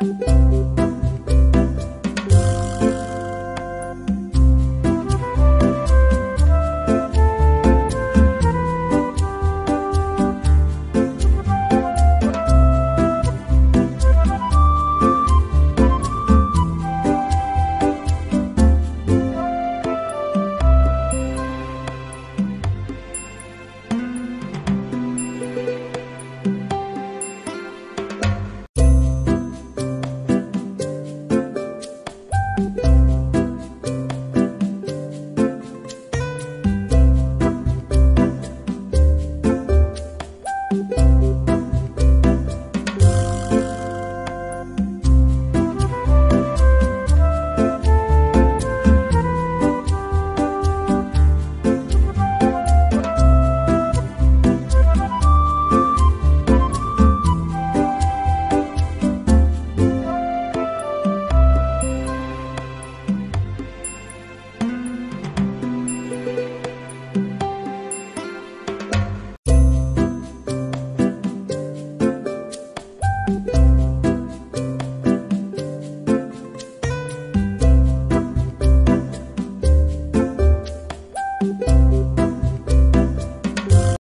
嗯。